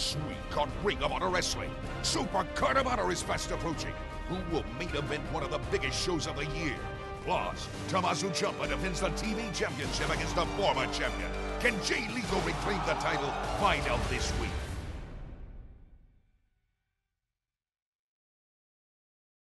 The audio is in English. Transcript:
This week on Ring of Honor Wrestling, Super Card of Honor is fast approaching. Who will main event one of the biggest shows of the year? Plus, Tommaso Ciampa defends the TV Championship against the former champion. Can Jay Lethal reclaim the title? Find out this week.